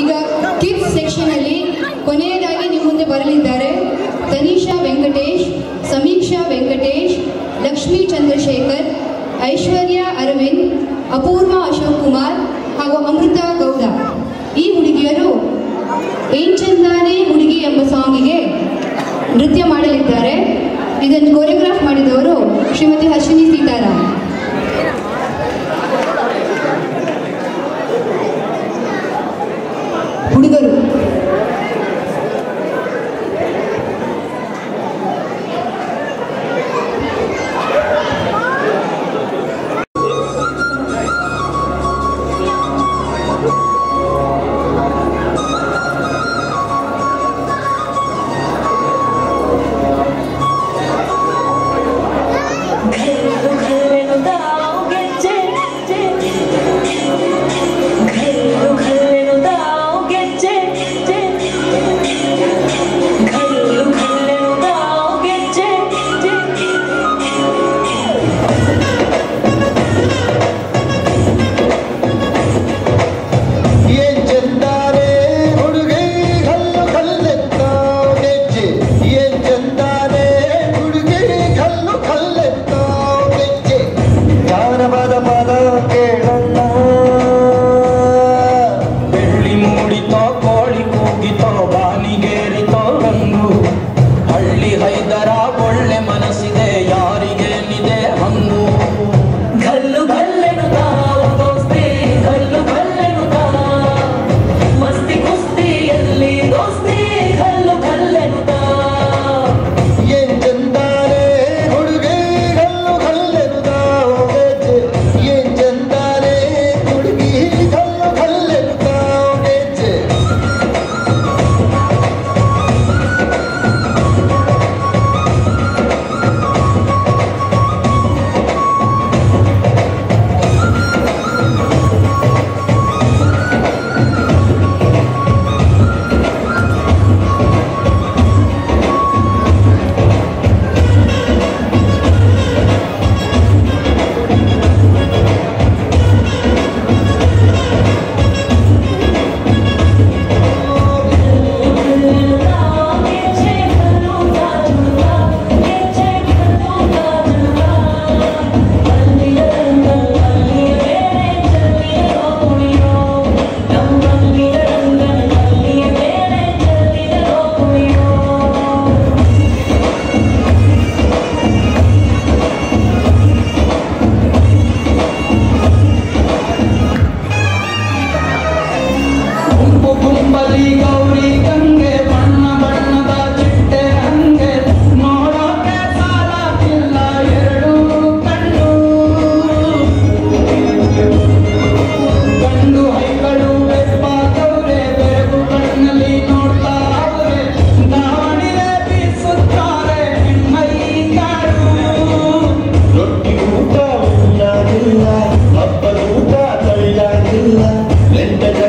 ಈಗ kids section ಅಲ್ಲಿ ಕೊನೆಯದಾಗಿ ನಿಮ್ಮ ಮುಂದೆ ಬರಲಿದ್ದಾರೆ ತನಿಷಾ ವೆಂಕಟೇಶ್, ಸಮೀಕ್ಷಾ ವೆಂಕಟೇಶ್, ಲಕ್ಷ್ಮೀ ಚಂದ್ರಶೇಖರ್, ಐಶ್ವರ್ಯ ಅರವಿಂದ್, ಅಪೂರ್ವ ಅಶೋಕ್ ಕುಮಾರ್ ಹಾಗೂ ಅಮೃತ ಗೌಡ. ಈ ಹುಡುಗಿಯರು ಏನ್ ಚಂದಾನೆ ಹುಡುಗಿ ಎಂಬ ಸಾಂಗಿಗೆ ನೃತ್ಯ ಮಾಡಲಿದ್ದಾರೆ. ಇದನ್ನು ಕೊರಿಯೋಗ್ರಾಫ್ ಮಾಡಿದವರು ಶ್ರೀಮತಿ ಹರ್ಷಿನಿ ಸೀತಾರಾಮ್. புனிதர் ಗೌರಿ ಕಂಗೆ ಬಣ್ಣ, ಬಣ್ಣದ ಚಿಂತೆ ಅಂಗೆ ನೋಡಿ ಕಸಲ ದಿಲ್ಲೆ ಎರಡು ಕಣ್ಣು. ಬಂದು ಕೈಕಡೆ ಎಪ್ಪ ಗೌರೆ ನೋಡ್ತಾ ನಾನು ನೀ ಬಿ ಸುತ್ತಾರೆ ನಿಮ್ಮ ಕೈ